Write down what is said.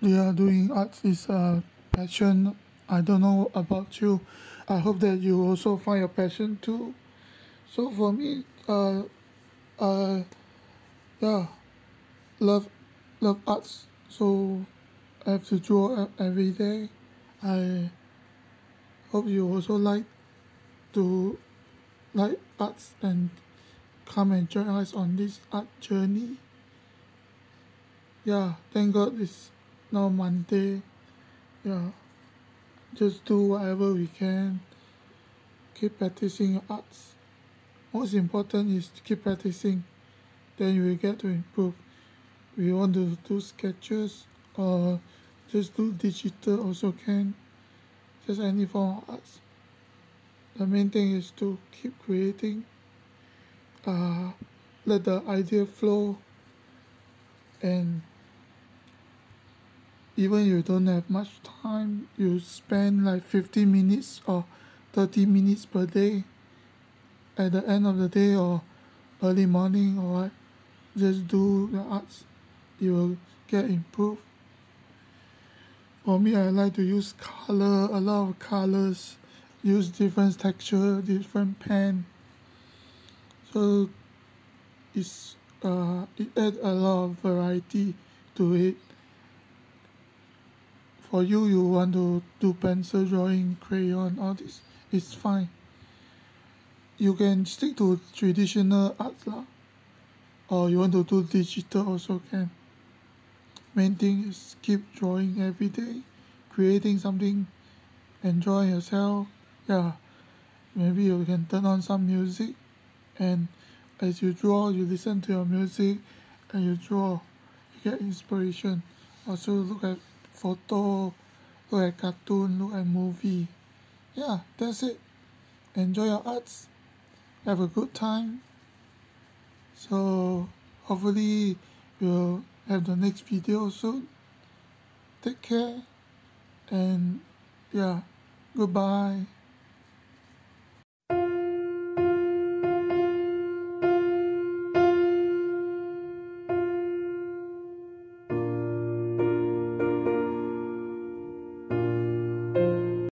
Yeah, doing arts is a passion. I don't know about you. I hope that you also find your passion too. So for me, uh, uh, yeah, love love arts. So I have to draw every day. I hope you also like to like arts and come and join us on this art journey. Yeah, thank God it's now Monday. Yeah, just do whatever we can. Keep practicing your arts. Most important is to keep practicing, then you will get to improve. We want to do sketches or just do digital also can. Just any form of arts. The main thing is to keep creating. Uh, let the idea flow and even you don't have much time you spend like fifteen minutes or thirty minutes per day. At the end of the day or early morning or what just do the arts. You will get improved. For me I like to use colour a lot of colours use different texture different pen. So it's uh it add a lot of variety to it for you you want to do pencil drawing crayon all this it's fine. You can stick to traditional arts lah. Or you want to do digital also can. Main thing is keep drawing every day creating something enjoy yourself. Yeah maybe you can turn on some music and as you draw you listen to your music and you draw you get inspiration. Also look at photo look at cartoon look at movie. Yeah that's it. Enjoy your arts. Have a good time. So hopefully we'll have the next video soon. Take care and yeah goodbye